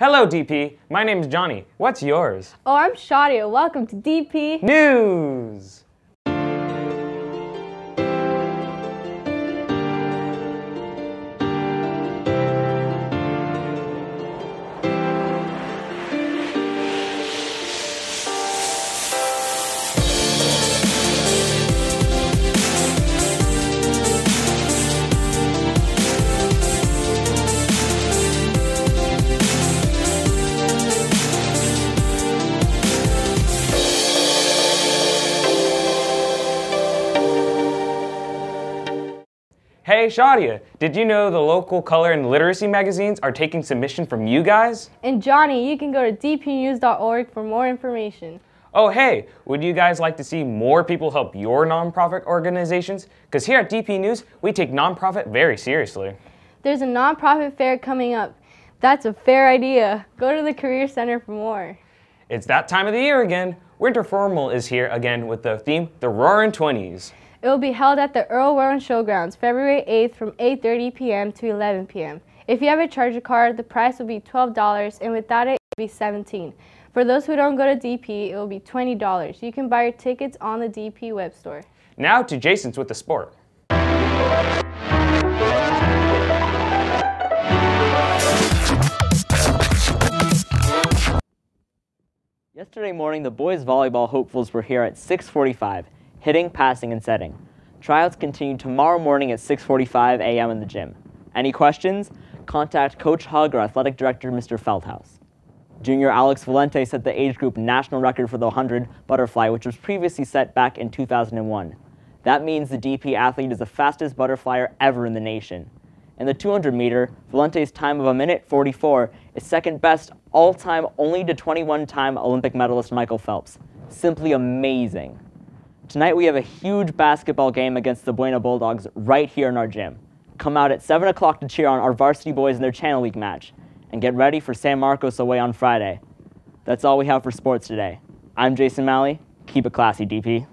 Hello, DP. My name's Johnny. What's yours? Oh, I'm Shadia. Welcome to DP News. Hey, Shadia, did you know the local color and literacy magazines are taking submission from you guys? And Johnny, you can go to dpnews.org for more information. Oh, hey, would you guys like to see more people help your nonprofit organizations? Because here at DP News, we take nonprofit very seriously. There's a nonprofit fair coming up. That's a fair idea. Go to the Career Center for more. It's that time of the year again. Winter Formal is here again with the theme The Roaring Twenties. It will be held at the Earl Warren Showgrounds February 8th from 8:30 p.m. to 11 p.m. If you have a charger card, the price will be $12 and without it, it will be 17. For those who don't go to DP, it will be $20. You can buy your tickets on the DP web store. Now to Jason's with the sport. Yesterday morning, the boys volleyball hopefuls were here at 6:45, hitting, passing, and setting. Tryouts continue tomorrow morning at 6:45 a.m. in the gym. Any questions? Contact Coach Hug or Athletic Director Mr. Feldhaus. Junior Alex Valente set the age group national record for the 100 butterfly, which was previously set back in 2001. That means the DP athlete is the fastest butterflyer ever in the nation. In the 200 meter, Valente's time of a minute 44 is second best all time only to 21 time Olympic medalist Michael Phelps. Simply amazing. Tonight we have a huge basketball game against the Buena Bulldogs right here in our gym. Come out at 7 o'clock to cheer on our varsity boys in their Channel League match. And get ready for San Marcos away on Friday. That's all we have for sports today. I'm Jason Malley. Keep it classy, DP.